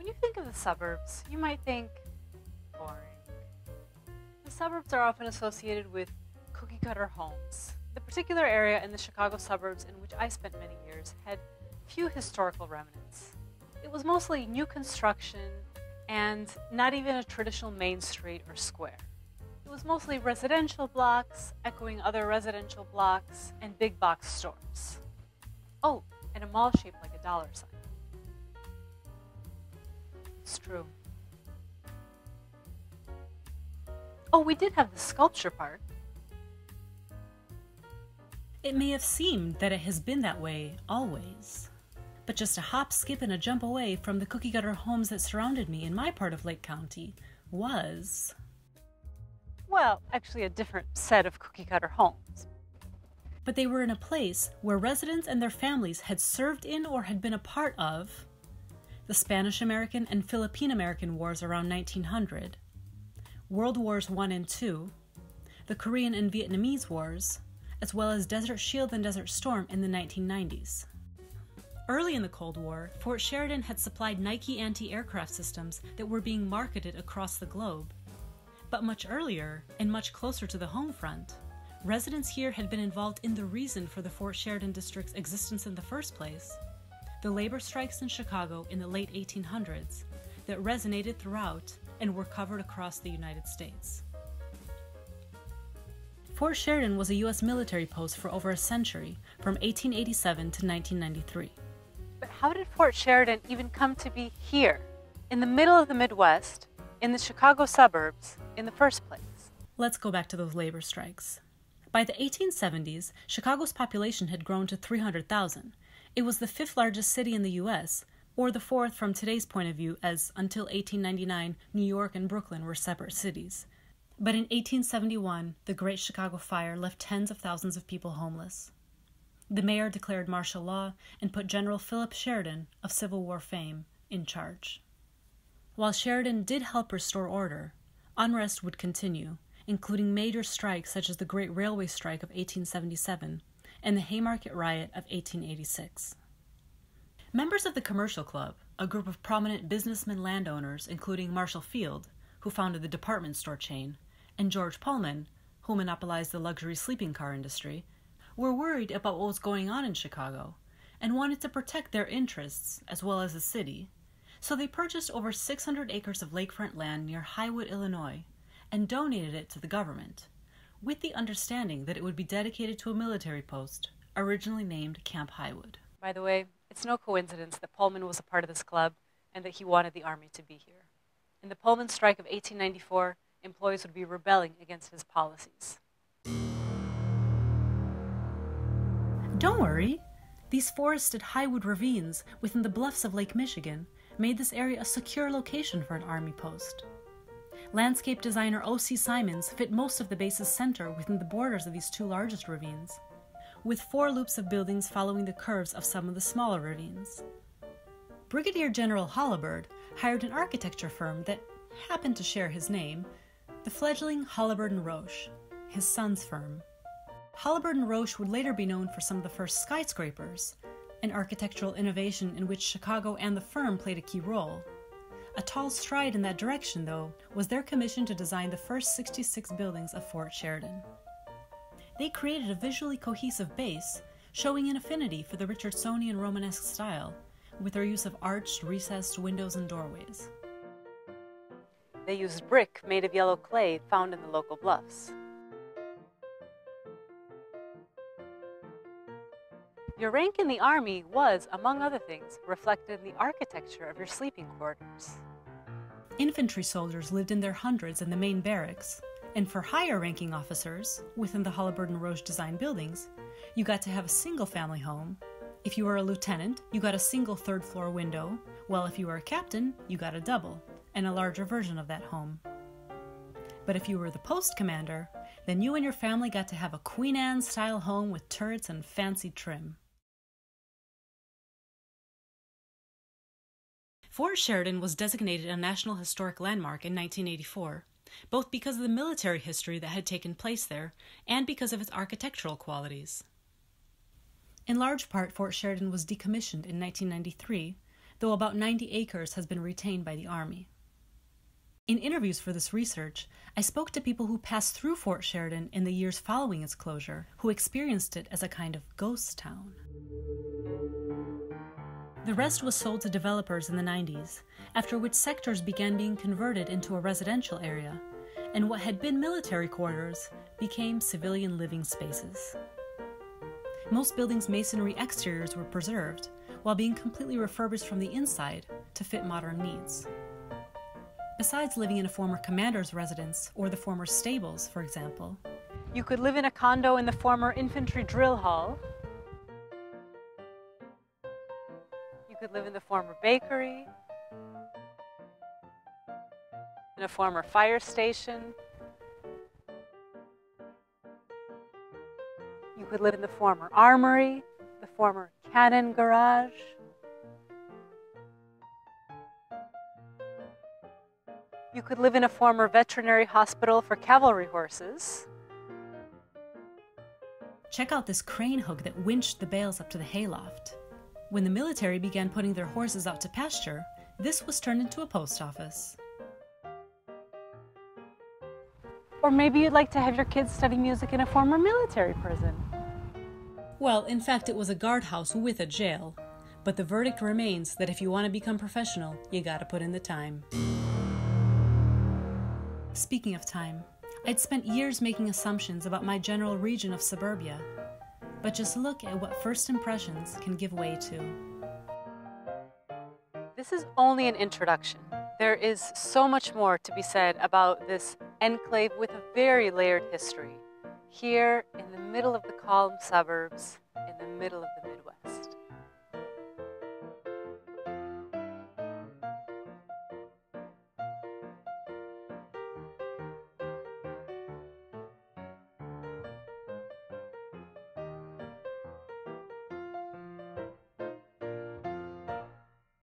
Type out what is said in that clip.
When you think of the suburbs, you might think boring. The suburbs are often associated with cookie cutter homes. The particular area in the Chicago suburbs in which I spent many years had few historical remnants. It was mostly new construction and not even a traditional main street or square. It was mostly residential blocks, echoing other residential blocks, and big box stores. Oh, and a mall shaped like a dollar sign. It's true. Oh, we did have the sculpture part. It may have seemed that it has been that way always. But just a hop, skip, and a jump away from the cookie cutter homes that surrounded me in my part of Lake County was. Well, actually, a different set of cookie cutter homes. But they were in a place where residents and their families had served in or had been a part of the Spanish American and Philippine American Wars around 1900, World Wars I and II, the Korean and Vietnamese Wars, as well as Desert Shield and Desert Storm in the 1990s. Early in the Cold War, Fort Sheridan had supplied Nike anti aircraft systems that were being marketed across the globe. But much earlier, and much closer to the home front, residents here had been involved in the reason for the Fort Sheridan district's existence in the first place the labor strikes in Chicago in the late 1800s that resonated throughout and were covered across the United States. Fort Sheridan was a U.S. military post for over a century, from 1887 to 1993. But how did Fort Sheridan even come to be here, in the middle of the Midwest, in the Chicago suburbs, in the first place? Let's go back to those labor strikes. By the 1870s, Chicago's population had grown to 300,000, it was the fifth largest city in the U.S., or the fourth from today's point of view, as until 1899, New York and Brooklyn were separate cities. But in 1871, the Great Chicago Fire left tens of thousands of people homeless. The mayor declared martial law and put General Philip Sheridan, of Civil War fame, in charge. While Sheridan did help restore order, unrest would continue, including major strikes such as the Great Railway Strike of 1877 and the Haymarket Riot of 1886. Members of the Commercial Club, a group of prominent businessmen landowners, including Marshall Field, who founded the department store chain, and George Pullman, who monopolized the luxury sleeping car industry, were worried about what was going on in Chicago and wanted to protect their interests as well as the city. So they purchased over 600 acres of lakefront land near Highwood, Illinois, and donated it to the government with the understanding that it would be dedicated to a military post, originally named Camp Highwood. By the way, it's no coincidence that Pullman was a part of this club and that he wanted the Army to be here. In the Pullman strike of 1894, employees would be rebelling against his policies. Don't worry. These forested Highwood ravines within the bluffs of Lake Michigan made this area a secure location for an Army post. Landscape designer O.C. Simonds fit most of the base's center within the borders of these two largest ravines, with four loops of buildings following the curves of some of the smaller ravines. Brigadier General Holabird hired an architecture firm that happened to share his name, the fledgling Holabird and Roche, his son's firm. Holabird and Roche would later be known for some of the first skyscrapers, an architectural innovation in which Chicago and the firm played a key role. A tall stride in that direction, though, was their commission to design the first 66 buildings of Fort Sheridan. They created a visually cohesive base, showing an affinity for the Richardsonian Romanesque style, with their use of arched, recessed windows and doorways. They used brick made of yellow clay found in the local bluffs. Your rank in the Army was, among other things, reflected in the architecture of your sleeping quarters. Infantry soldiers lived in their hundreds in the main barracks, and for higher ranking officers, within the and Roche design buildings, you got to have a single family home. If you were a lieutenant, you got a single third floor window, while if you were a captain, you got a double, and a larger version of that home. But if you were the post commander, then you and your family got to have a Queen Anne style home with turrets and fancy trim. Fort Sheridan was designated a National Historic Landmark in 1984, both because of the military history that had taken place there and because of its architectural qualities. In large part, Fort Sheridan was decommissioned in 1993 though about 90 acres has been retained by the Army. In interviews for this research, I spoke to people who passed through Fort Sheridan in the years following its closure, who experienced it as a kind of ghost town. The rest was sold to developers in the 90s, after which sectors began being converted into a residential area, and what had been military quarters became civilian living spaces. Most buildings' masonry exteriors were preserved, while being completely refurbished from the inside to fit modern needs. Besides living in a former commander's residence or the former stables, for example, you could live in a condo in the former infantry drill hall. Could live in the former bakery, in a former fire station. You could live in the former armory, the former cannon garage. You could live in a former veterinary hospital for cavalry horses. Check out this crane hook that winched the bales up to the hayloft. When the military began putting their horses out to pasture, this was turned into a post office. Or maybe you'd like to have your kids study music in a former military prison. Well, in fact, it was a guardhouse with a jail. But the verdict remains that if you want to become professional, you gotta put in the time. Speaking of time, I'd spent years making assumptions about my general region of suburbia. But just look at what first impressions can give way to. This is only an introduction. There is so much more to be said about this enclave with a very layered history, here in the middle of the calm suburbs, in the middle of the.